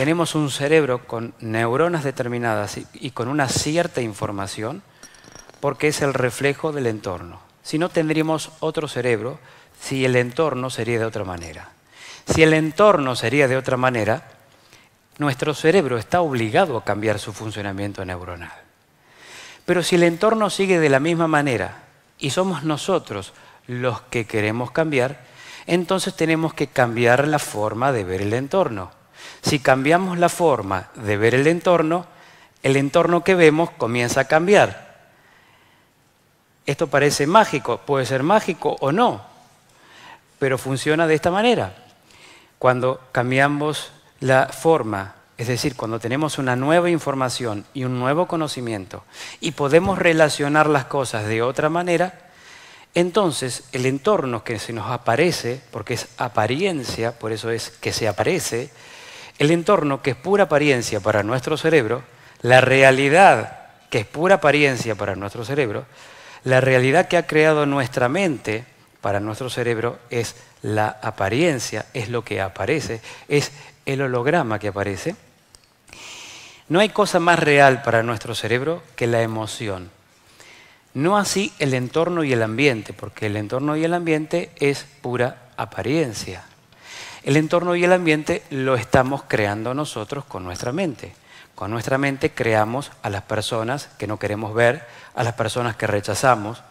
tenemos un cerebro con neuronas determinadas y con una cierta información porque es el reflejo del entorno. Si no tendríamos otro cerebro, si el entorno sería de otra manera. Si el entorno sería de otra manera, nuestro cerebro está obligado a cambiar su funcionamiento neuronal. Pero si el entorno sigue de la misma manera y somos nosotros los que queremos cambiar, entonces tenemos que cambiar la forma de ver el entorno. Si cambiamos la forma de ver el entorno, el entorno que vemos comienza a cambiar. Esto parece mágico, puede ser mágico o no, pero funciona de esta manera. Cuando cambiamos la forma, es decir, cuando tenemos una nueva información y un nuevo conocimiento y podemos relacionar las cosas de otra manera, entonces el entorno que se nos aparece, porque es apariencia, por eso es que se aparece, el entorno que es pura apariencia para nuestro cerebro, la realidad que es pura apariencia para nuestro cerebro, la realidad que ha creado nuestra mente para nuestro cerebro es la apariencia, es lo que aparece, es el holograma que aparece. No hay cosa más real para nuestro cerebro que la emoción. No así el entorno y el ambiente, porque el entorno y el ambiente es pura apariencia. El entorno y el ambiente lo estamos creando nosotros con nuestra mente. Con nuestra mente creamos a las personas que no queremos ver, a las personas que rechazamos,